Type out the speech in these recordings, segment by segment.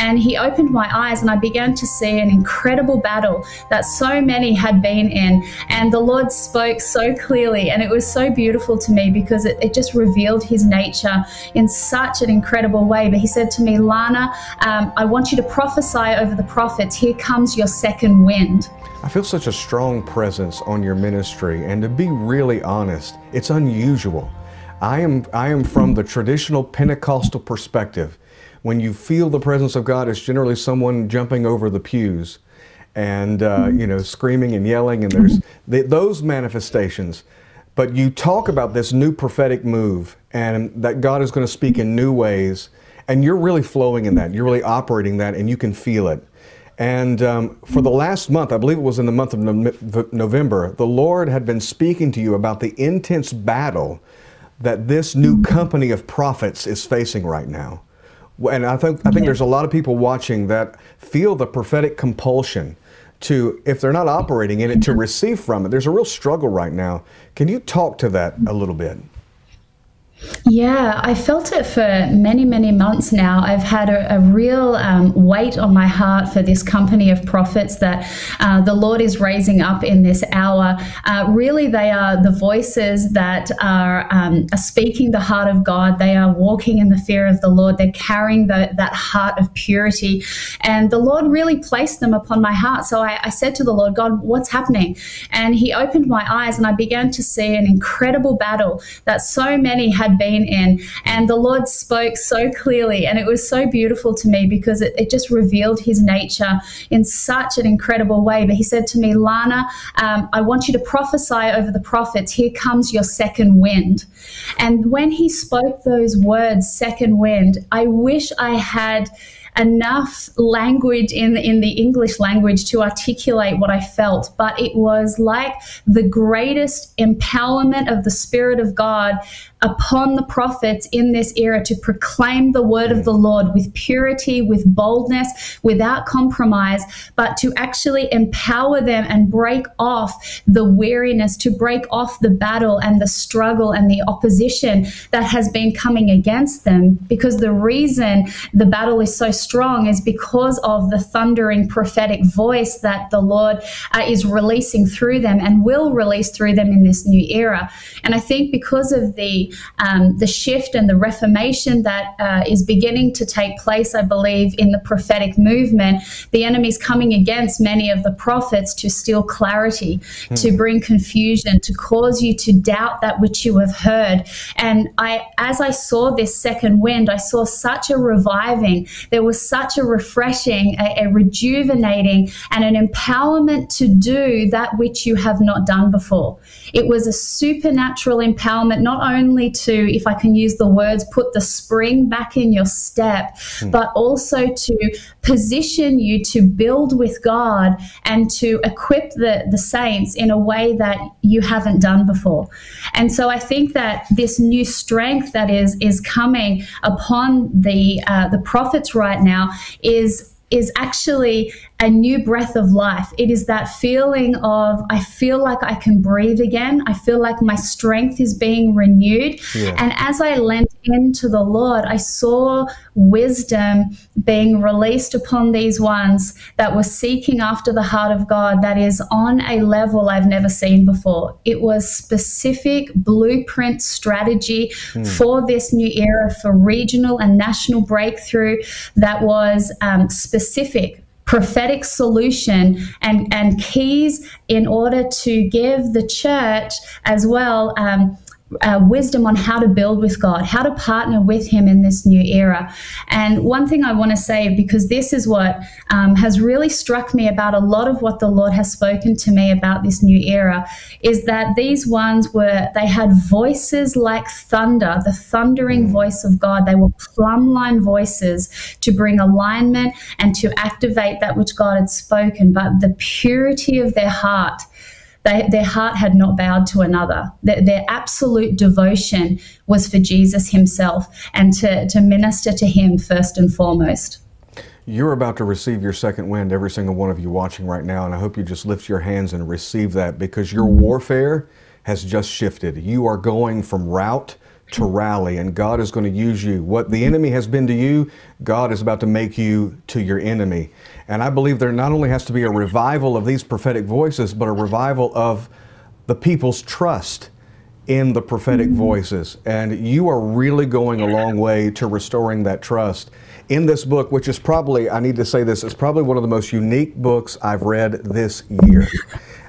And he opened my eyes, and I began to see an incredible battle that so many had been in. And the Lord spoke so clearly, and it was so beautiful to me because it, it just revealed his nature in such an incredible way. But he said to me, Lana, um, I want you to prophesy over the prophets. Here comes your second wind. I feel such a strong presence on your ministry, and to be really honest, it's unusual. I am, I am from the traditional Pentecostal perspective. When you feel the presence of God, it's generally someone jumping over the pews and, uh, you know, screaming and yelling, and there's th those manifestations. But you talk about this new prophetic move and that God is going to speak in new ways, and you're really flowing in that. You're really operating that, and you can feel it. And um, for the last month, I believe it was in the month of no November, the Lord had been speaking to you about the intense battle that this new company of prophets is facing right now. And I think, I think there's a lot of people watching that feel the prophetic compulsion to, if they're not operating in it, to receive from it. There's a real struggle right now. Can you talk to that a little bit? Yeah, I felt it for many, many months now. I've had a, a real um, weight on my heart for this company of prophets that uh, the Lord is raising up in this hour. Uh, really, they are the voices that are, um, are, speaking the heart of God. They are walking in the fear of the Lord. They're carrying the, that heart of purity. And the Lord really placed them upon my heart. So I, I said to the Lord, God, what's happening? And He opened my eyes, and I began to see an incredible battle that so many had had been in. And the Lord spoke so clearly, and it was so beautiful to me because it, it just revealed his nature in such an incredible way. But he said to me, Lana, um, I want you to prophesy over the prophets. Here comes your second wind. And when he spoke those words, second wind, I wish I had enough language in in the English language to articulate what I felt, but it was like the greatest empowerment of the Spirit of God upon the prophets in this era to proclaim the word of the mm. Lord with purity, with boldness, without compromise, but to actually empower them and break off the weariness, to break off the battle and the struggle and the opposition that has been coming against them. Because the reason the battle is so strong is because of the thundering prophetic voice that the Lord uh, is releasing through them and will release through them in this new era. And I think because of the um, the shift and the reformation that uh, is beginning to take place, I believe, in the prophetic movement, the enemy's coming against many of the prophets to steal clarity, hmm. to bring confusion, to cause you to doubt that which you have heard. And I, as I saw this second wind, I saw such a reviving. There was such a refreshing, a, a rejuvenating, and an empowerment to do that which you have not done before. It was a supernatural empowerment, not only to, if I can use the words, put the spring back in your step, mm. but also to position you to build with God and to equip the, the saints in a way that you haven't done before. And so I think that this new strength that is is coming upon the uh, the prophets right now is is actually a new breath of life. It is that feeling of, I feel like I can breathe again. I feel like my strength is being renewed. Yeah. And as I lent into the Lord, I saw wisdom being released upon these ones that were seeking after the heart of God that is on a level I've never seen before. It was specific blueprint strategy mm. for this new era for regional and national breakthrough that was um, specific prophetic solution and, and keys in order to give the church as well um, uh, wisdom on how to build with God, how to partner with Him in this new era. And one thing I want to say, because this is what um, has really struck me about a lot of what the Lord has spoken to me about this new era, is that these ones were, they had voices like thunder, the thundering mm. voice of God. They were plumb line voices to bring alignment and to activate that which God had spoken. But the purity of their heart, they, their heart had not bowed to another. Their, their, absolute devotion was for Jesus himself and to, to minister to him first and foremost. You're about to receive your second wind, every single one of you watching right now, and I hope you just lift your hands and receive that because your warfare has just shifted. You are going from rout to rally, and God is going to use you. What the enemy has been to you, God is about to make you to your enemy. And I believe there not only has to be a revival of these prophetic voices, but a revival of the people's trust in the prophetic mm-hmm. voices. And you are really going a long way to restoring that trust. In this book, which is probably, I need to say this, is probably one of the most unique books I've read this year.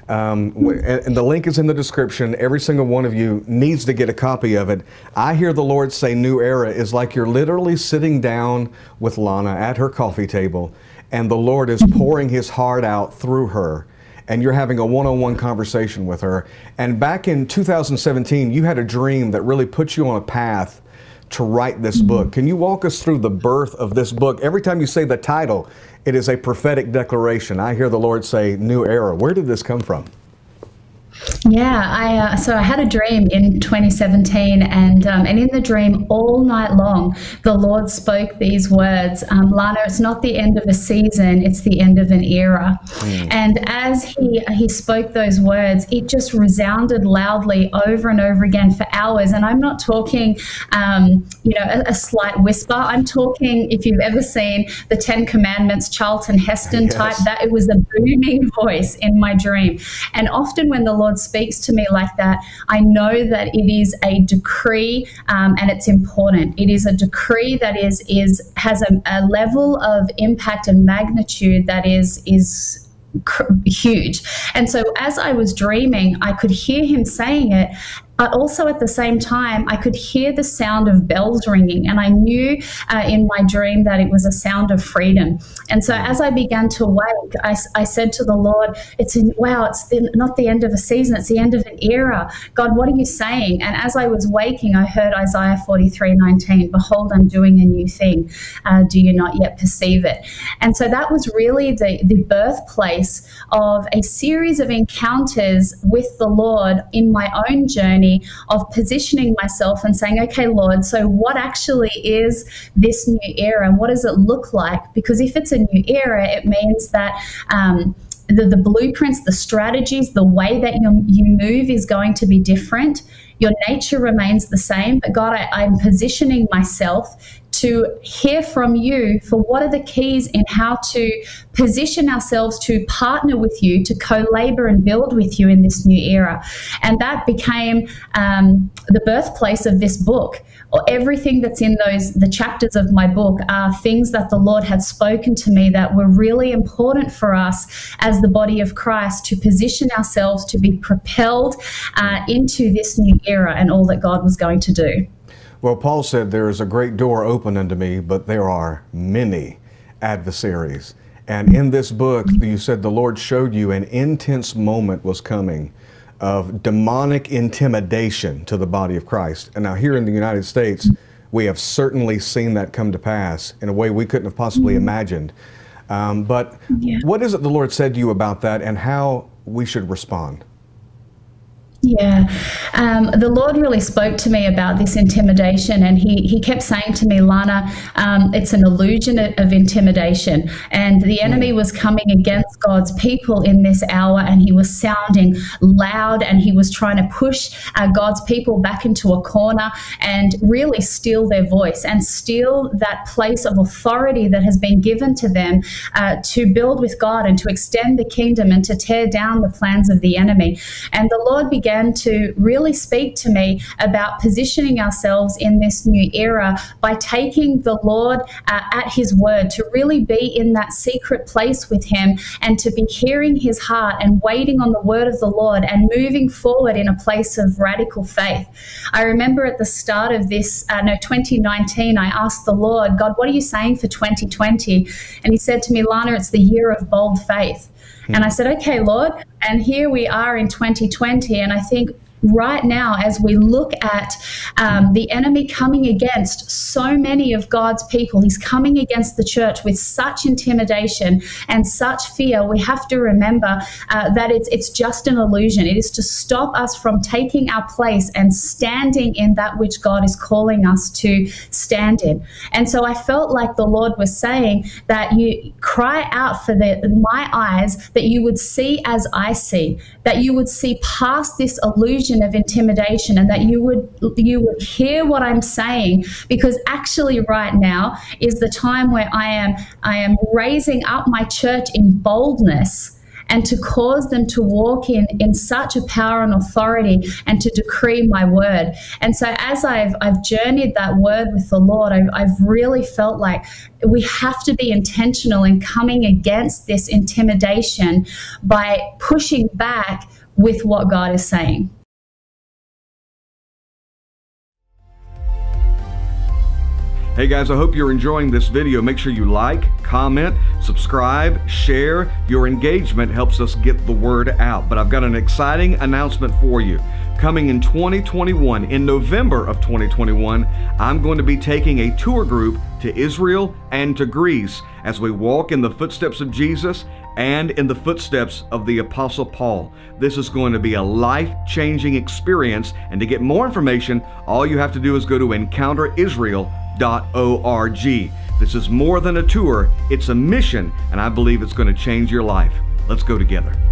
Um, and the link is in the description. Every single one of you needs to get a copy of it. I hear the Lord say New Era is like you're literally sitting down with Lana at her coffee table, and the Lord is pouring his heart out through her. And you're having a one on one conversation with her. And back in 2017, you had a dream that really put you on a path to write this mm-hmm. book. Can you walk us through the birth of this book? Every time you say the title, it is a prophetic declaration. I hear the Lord say, New era. Where did this come from? Yeah, I uh, so I had a dream in 2017, and um, and in the dream all night long, the Lord spoke these words, um, "Lana, it's not the end of a season; it's the end of an era." Mm. And as he he spoke those words, it just resounded loudly over and over again for hours. And I'm not talking, um, you know, a, a, slight whisper. I'm talking. If you've ever seen the Ten Commandments, Charlton Heston yes. type, that it was a booming voice in my dream. And often when the Lord speaks to me like that, I know that it is a decree um, and it's important. It is a decree that is is has a, a level of impact and magnitude that is is huge. And so as I was dreaming, I could hear him saying it but also at the same time, I could hear the sound of bells ringing, and I knew uh, in my dream that it was a sound of freedom. And so as I began to wake, I, I said to the Lord, "It's in, wow, it's the, not the end of a season; it's the end of an era. God, what are you saying?" And as I was waking, I heard Isaiah forty three nineteen, "Behold, I'm doing a new thing. Uh, do you not yet perceive it?" And so that was really the the birthplace of a series of encounters with the Lord in my own journey of positioning myself and saying, okay, Lord, so what actually is this new era and what does it look like? Because if it's a new era, it means that. Um, the, the blueprints, the strategies, the way that you, you move is going to be different. Your nature remains the same, but God, I, I'm positioning myself to hear from you for what are the keys in how to position ourselves to partner with you, to co labor and build with you in this new era. And that became um, the birthplace of this book. Or everything that's in those the chapters of my book are things that the Lord had spoken to me that were really important for us as the body of Christ to position ourselves to be propelled uh, into this new era and all that God was going to do. Well, Paul said, There is a great door open unto me, but there are many adversaries. And in this book, you said the Lord showed you an intense moment was coming of demonic intimidation to the body of Christ. And now, here in the United States, we have certainly seen that come to pass in a way we couldn't have possibly imagined. Um, but yeah. what is it the Lord said to you about that and how we should respond? Yeah, um, the Lord really spoke to me about this intimidation, and He, he kept saying to me, Lana, um, it's an illusion of intimidation. And the enemy was coming against God's people in this hour, and he was sounding loud, and he was trying to push uh, God's people back into a corner and really steal their voice and steal that place of authority that has been given to them uh, to build with God and to extend the kingdom and to tear down the plans of the enemy. And the Lord began began to really speak to me about positioning ourselves in this new era by taking the Lord uh, at His word, to really be in that secret place with Him and to be hearing His heart and waiting on the word of the Lord and moving forward in a place of radical faith. I remember at the start of this, uh, no, 2019, I asked the Lord, God, what are you saying for 2020? And He said to me, Lana, it's the year of bold faith. And I said, okay, Lord. And here we are in 2020. And I think right now as we look at um, the enemy coming against so many of God's people. He's coming against the church with such intimidation and such fear. We have to remember uh, that it's it's just an illusion. It is to stop us from taking our place and standing in that which God is calling us to stand in. And so I felt like the Lord was saying that you cry out for the my eyes that you would see as I see, that you would see past this illusion of intimidation and that you would you would hear what I'm saying because actually right now is the time where I am I am raising up my church in boldness and to cause them to walk in in such a power and authority and to decree my word. And so as I've I've journeyed that word with the Lord, I've, I've really felt like we have to be intentional in coming against this intimidation by pushing back with what God is saying. Hey guys, I hope you're enjoying this video. Make sure you like, comment, subscribe, share. Your engagement helps us get the word out. But I've got an exciting announcement for you. Coming in 2021, in November of 2021, I'm going to be taking a tour group to Israel and to Greece as we walk in the footsteps of Jesus and in the footsteps of the Apostle Paul. This is going to be a life changing experience. And to get more information, all you have to do is go to EncounterIsrael.com www.mission.org. This is more than a tour, it's a mission, and I believe it's going to change your life. Let's go together.